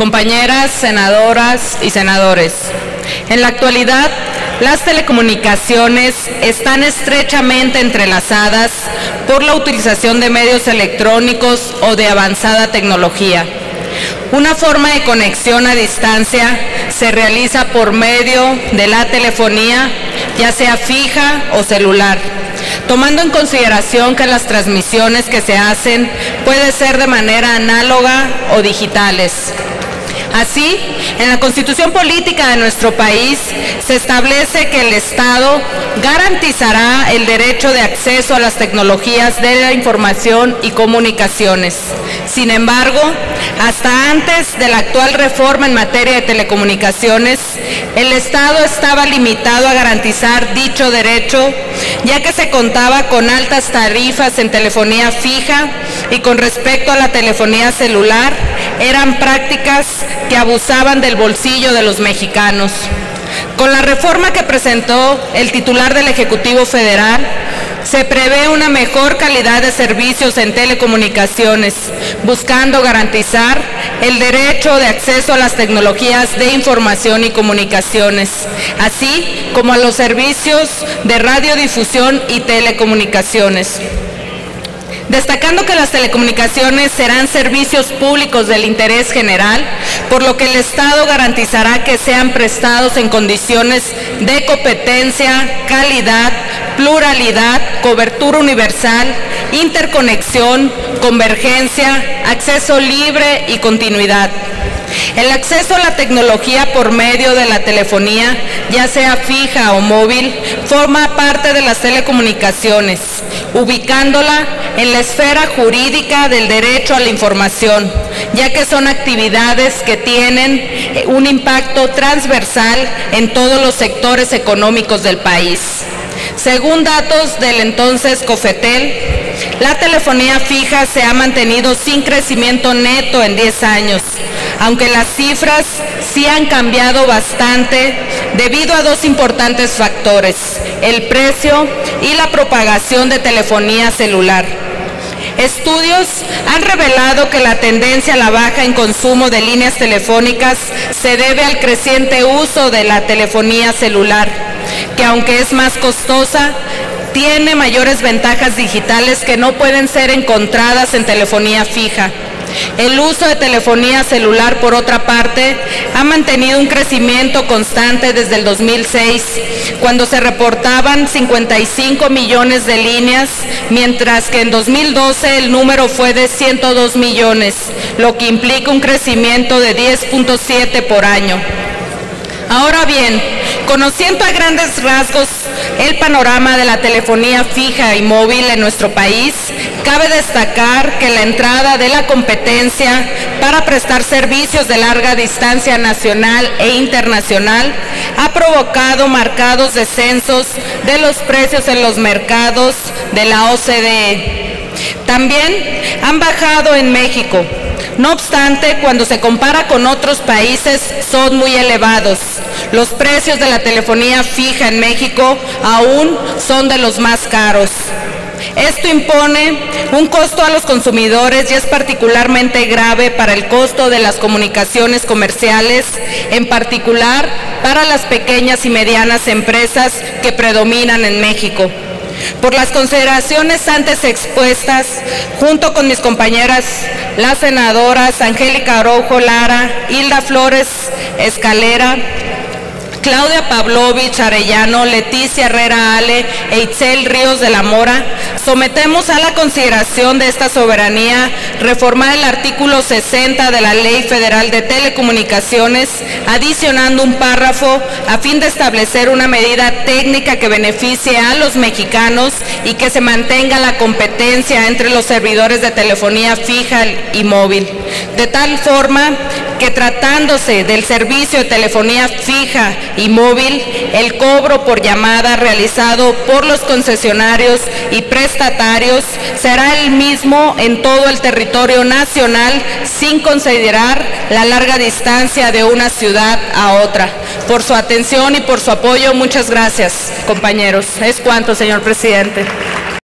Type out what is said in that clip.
compañeras senadoras y senadores. En la actualidad, las telecomunicaciones están estrechamente entrelazadas por la utilización de medios electrónicos o de avanzada tecnología. Una forma de conexión a distancia se realiza por medio de la telefonía, ya sea fija o celular, tomando en consideración que las transmisiones que se hacen pueden ser de manera análoga o digitales. Así, en la constitución política de nuestro país se establece que el Estado garantizará el derecho de acceso a las tecnologías de la información y comunicaciones. Sin embargo, hasta antes de la actual reforma en materia de telecomunicaciones, el Estado estaba limitado a garantizar dicho derecho, ya que se contaba con altas tarifas en telefonía fija y con respecto a la telefonía celular, eran prácticas que abusaban del bolsillo de los mexicanos. Con la reforma que presentó el titular del Ejecutivo Federal, se prevé una mejor calidad de servicios en telecomunicaciones, buscando garantizar el derecho de acceso a las tecnologías de información y comunicaciones, así como a los servicios de radiodifusión y telecomunicaciones destacando que las telecomunicaciones serán servicios públicos del interés general, por lo que el Estado garantizará que sean prestados en condiciones de competencia, calidad, pluralidad, cobertura universal, interconexión, convergencia, acceso libre y continuidad. El acceso a la tecnología por medio de la telefonía, ya sea fija o móvil, forma parte de las telecomunicaciones, ubicándola en la esfera jurídica del derecho a la información, ya que son actividades que tienen eh, un impacto transversal en todos los sectores económicos del país. Según datos del entonces COFETEL, la telefonía fija se ha mantenido sin crecimiento neto en 10 años, aunque las cifras sí han cambiado bastante debido a dos importantes factores, el precio y la propagación de telefonía celular. Estudios han revelado que la tendencia a la baja en consumo de líneas telefónicas se debe al creciente uso de la telefonía celular, que aunque es más costosa, tiene mayores ventajas digitales que no pueden ser encontradas en telefonía fija. El uso de telefonía celular, por otra parte, ha mantenido un crecimiento constante desde el 2006, cuando se reportaban 55 millones de líneas, mientras que en 2012 el número fue de 102 millones, lo que implica un crecimiento de 10.7 por año. Ahora bien, conociendo a grandes rasgos el panorama de la telefonía fija y móvil en nuestro país, cabe destacar que la entrada de la competencia para prestar servicios de larga distancia nacional e internacional ha provocado marcados descensos de los precios en los mercados de la OCDE. También han bajado en México, no obstante, cuando se compara con otros países, son muy elevados. Los precios de la telefonía fija en México aún son de los más caros. Esto impone un costo a los consumidores y es particularmente grave para el costo de las comunicaciones comerciales, en particular para las pequeñas y medianas empresas que predominan en México. Por las consideraciones antes expuestas, junto con mis compañeras, las senadoras Angélica Araujo Lara, Hilda Flores Escalera, Claudia Pavlovich Arellano, Leticia Herrera Ale e Itzel Ríos de la Mora, sometemos a la consideración de esta soberanía reformar el artículo 60 de la Ley Federal de Telecomunicaciones, adicionando un párrafo a fin de establecer una medida técnica que beneficie a los mexicanos y que se mantenga la competencia entre los servidores de telefonía fija y móvil, de tal forma que tratándose del servicio de telefonía fija y móvil, el cobro por llamada realizado por los concesionarios y prestatarios será el mismo en todo el territorio nacional sin considerar la larga distancia de una ciudad a otra. Por su atención y por su apoyo, muchas gracias, compañeros. Es cuanto, señor presidente.